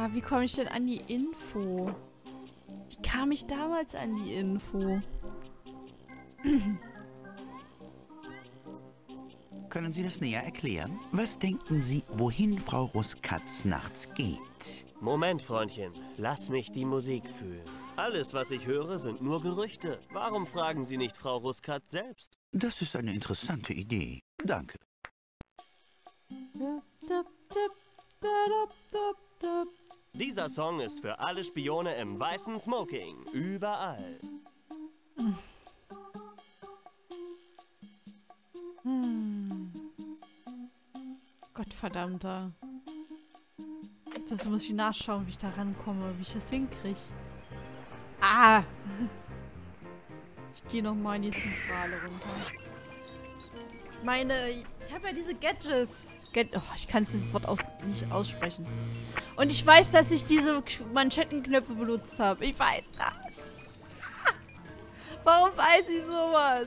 Ah, wie komme ich denn an die Info? Wie kam ich damals an die Info? Können Sie das näher erklären? Was denken Sie, wohin Frau Ruskatz nachts geht? Moment, Freundchen. Lass mich die Musik fühlen. Alles, was ich höre, sind nur Gerüchte. Warum fragen Sie nicht Frau Ruskatz selbst? Das ist eine interessante Idee. Danke. Dieser Song ist für alle Spione im weißen Smoking. Überall. Hm. Gottverdammter. Dazu muss ich nachschauen, wie ich da rankomme, wie ich das hinkriege. Ah! Ich gehe nochmal in die Zentrale runter. Ich meine, ich habe ja diese Gadgets. Get oh, ich kann dieses Wort aus nicht aussprechen. Und ich weiß, dass ich diese Manschettenknöpfe benutzt habe. Ich weiß das. Warum weiß ich sowas?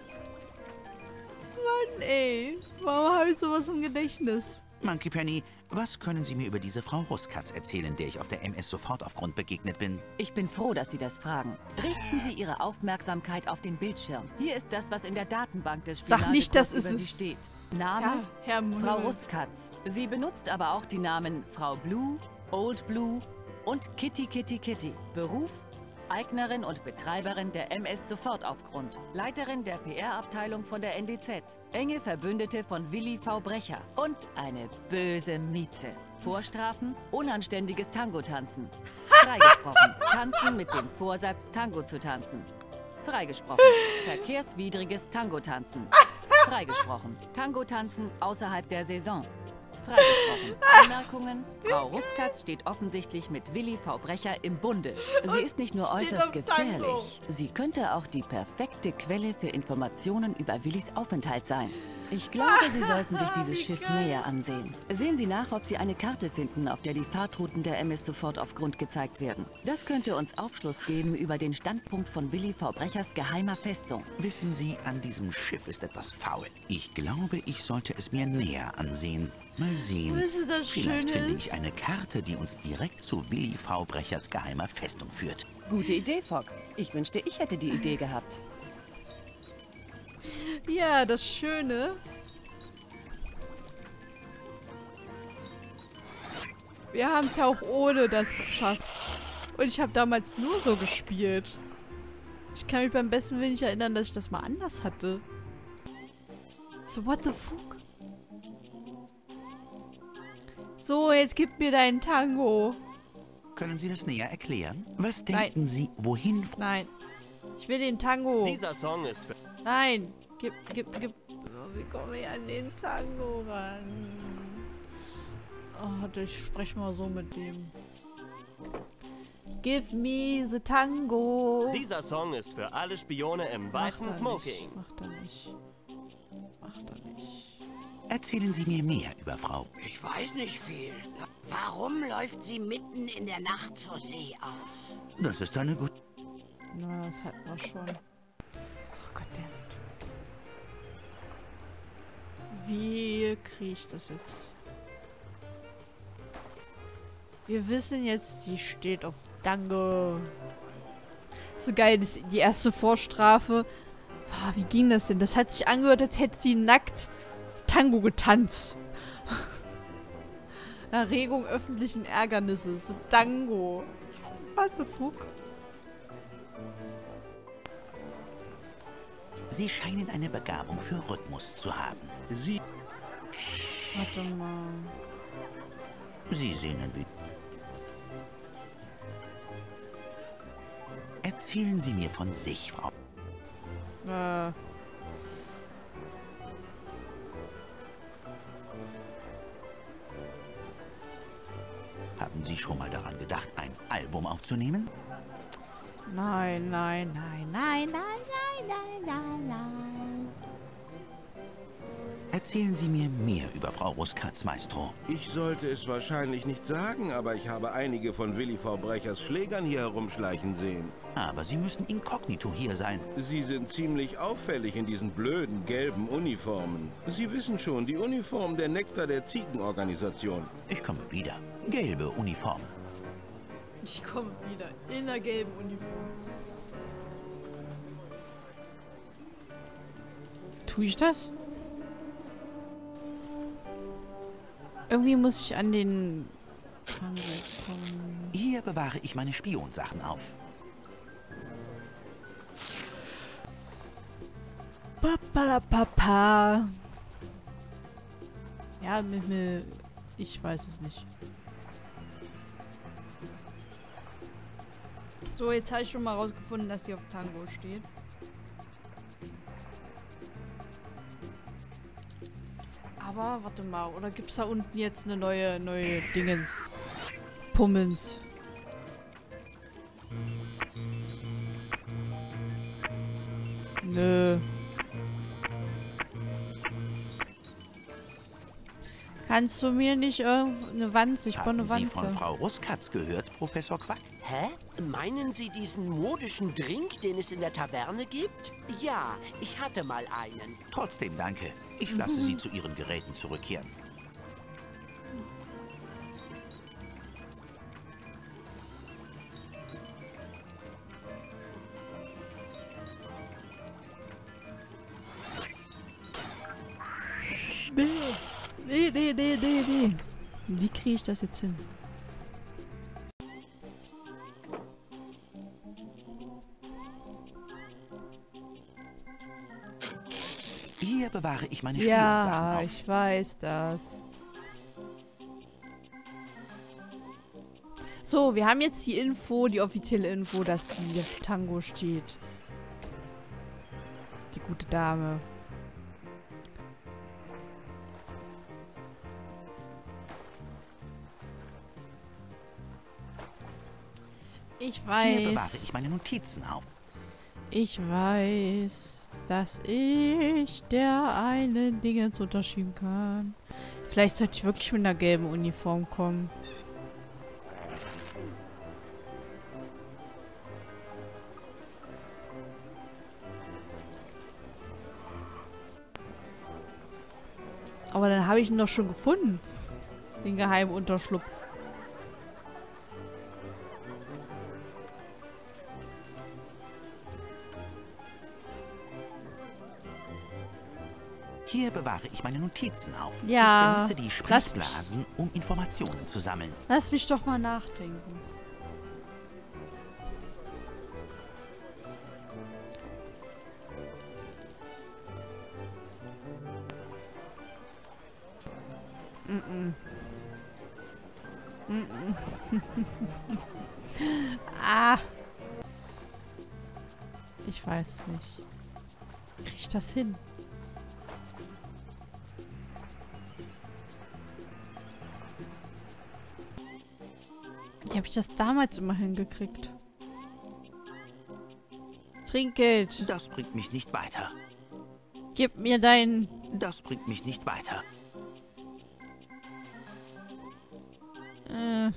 Mann, ey. Warum habe ich sowas im Gedächtnis? Monkey Penny, was können Sie mir über diese Frau Ruskatz erzählen, der ich auf der MS sofort auf Grund begegnet bin? Ich bin froh, dass Sie das fragen. Richten Sie Ihre Aufmerksamkeit auf den Bildschirm. Hier ist das, was in der Datenbank des Sag nicht, das ist über Sie es. steht. Name, Ja. Frau Ruskatz. Sie benutzt aber auch die Namen Frau Blue, Old Blue und Kitty Kitty Kitty. Beruf? Eignerin und Betreiberin der MS Sofortaufgrund. Leiterin der PR-Abteilung von der NDZ. Enge Verbündete von Willi V. Brecher. Und eine böse Mieze. Vorstrafen? Unanständiges Tango-Tanzen. Freigesprochen. Tanzen mit dem Vorsatz, Tango zu tanzen. Freigesprochen. Verkehrswidriges Tango-Tanzen. Freigesprochen. Tango-Tanzen außerhalb der Saison. Freigesprochen. Anmerkungen. Frau Ruskatz steht offensichtlich mit Willi V. Brecher im Bunde. Sie ist nicht nur äußerst gefährlich. Tango. Sie könnte auch die perfekte Quelle für Informationen über Willis Aufenthalt sein. Ich glaube, Sie sollten sich Wie dieses Schiff geil. näher ansehen. Sehen Sie nach, ob Sie eine Karte finden, auf der die Fahrtrouten der MS sofort auf Grund gezeigt werden. Das könnte uns Aufschluss geben über den Standpunkt von Willi V. Brechers geheimer Festung. Wissen Sie, an diesem Schiff ist etwas faul. Ich glaube, ich sollte es mir näher ansehen. Mal sehen. Weißt das Vielleicht Schöne finde ist- ich eine Karte, die uns direkt zu Willi V. Brechers geheimer Festung führt. Gute Idee, Fox. Ich wünschte, ich hätte die Idee gehabt. Ja, das Schöne. Wir haben es ja auch ohne das geschafft. Und ich habe damals nur so gespielt. Ich kann mich beim besten Willen nicht erinnern, dass ich das mal anders hatte. So, what the fuck? So, jetzt gib mir deinen Tango. Können Sie das näher erklären? Was Nein. denken Sie, wohin Nein. Ich will den Tango. Dieser Song ist für Nein. Gib, gib, gib. Oh, wie komme ich an den Tango ran? Oh, ich spreche mal so mit dem. Give me the Tango. Dieser Song ist für alle Spione im weißen Smoking. nicht. Macht er nicht. Macht er nicht. Erzählen Sie mir mehr über Frau. Ich weiß nicht viel. Warum läuft sie mitten in der Nacht zur See aus? Das ist eine gute... Na, das hatten wir schon. Wie kriege ich das jetzt? Wir wissen jetzt, die steht auf Danke. So geil, das, die erste Vorstrafe. Ah, wie ging das denn? Das hat sich angehört, als hätte sie nackt Tango getanzt. Erregung öffentlichen Ärgernisses. So Tango. What the fuck? Sie scheinen eine Begabung für Rhythmus zu haben. Sie... Warte mal. Sie sehnen wie... Erzählen Sie mir von sich, Frau. Äh. Haben Sie schon mal daran gedacht, ein Album aufzunehmen? Nein, nein, nein, nein, nein, nein, nein, nein, nein. Erzählen Sie mir mehr über Frau Ruskatz, Maestro. Ich sollte es wahrscheinlich nicht sagen, aber ich habe einige von Willi V. Brechers Schlägern hier herumschleichen sehen. Aber Sie müssen inkognito hier sein. Sie sind ziemlich auffällig in diesen blöden gelben Uniformen. Sie wissen schon, die Uniform der Nektar der Ziegenorganisation. Ich komme wieder. Gelbe Uniform. Ich komme wieder in der gelben Uniform. Tue ich das? Irgendwie muss ich an den Tango kommen. Hier bewahre ich meine Spionsachen auf. Papalapapa. Ja, mit mir. Ich weiß es nicht. So, jetzt habe ich schon mal rausgefunden, dass die auf Tango steht. Aber warte mal, oder gibt es da unten jetzt eine neue, neue Dingens? Pummens. Nö. Kannst du mir nicht irgendwo eine Wanze? Ich brauche eine Haben Sie von Wanze. Frau Ruskatz gehört, Professor Quack? Hä? Meinen Sie diesen modischen Drink, den es in der Taverne gibt? Ja, ich hatte mal einen. Trotzdem danke. Ich lasse Sie zu Ihren Geräten zurückkehren. Nee. Nee, nee, nee, nee, nee. Wie kriege ich das jetzt hin? Bewahre ich meine Ja, Spionsachen auf. ich weiß das. So, wir haben jetzt die Info, die offizielle Info, dass auf Tango steht. Die gute Dame. Ich Hier bewahre weiß. ich meine Notizen auf. Ich weiß, dass ich der eine Dinge unterschieben kann. Vielleicht sollte ich wirklich mit einer gelben Uniform kommen. Aber dann habe ich ihn doch schon gefunden. Den geheimen Unterschlupf. Hier bewahre ich meine Notizen auf. Ja, Ich benutze die Sprechblasen, um Informationen zu sammeln. Lass mich doch mal nachdenken. Mm-mm. Mm-mm. ah. Ich weiß nicht. Krieg ich das hin? Wie habe ich das damals immer hingekriegt? Trinkgeld. Das bringt mich nicht weiter. Gib mir dein... Das bringt mich nicht weiter. Äh,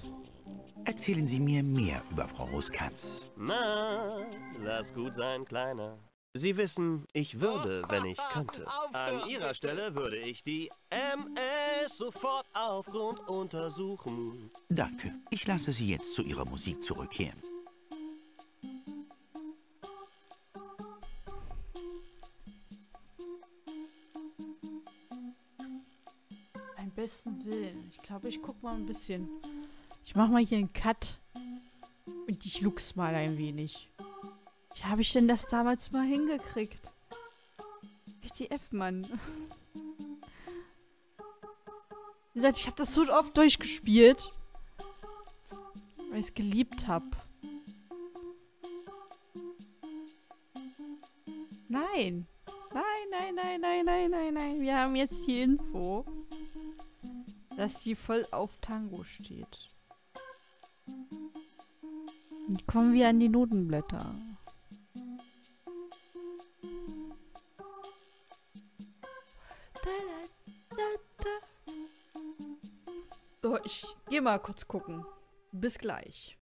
Erzählen Sie mir mehr über Frau Ruskatz. Na, lass gut sein, Kleiner. Sie wissen, ich würde, wenn ich könnte. An Ihrer Stelle würde ich die MS sofort auf Grund untersuchen. Danke. Ich lasse Sie jetzt zu Ihrer Musik zurückkehren. beim besten Willen. Ich glaube, ich guck mal ein bisschen. Ich mach mal hier einen Cut. Und ich lux mal ein wenig. Wie habe ich denn das damals mal hingekriegt? WTF, Mann. Wie gesagt, ich habe das so oft durchgespielt. Weil ich es geliebt habe. Nein. Nein, nein, nein, nein, nein, nein, nein. Wir haben jetzt die Info, dass sie voll auf Tango steht. Und kommen wir an die Notenblätter. So, ich gehe mal kurz gucken. Bis gleich.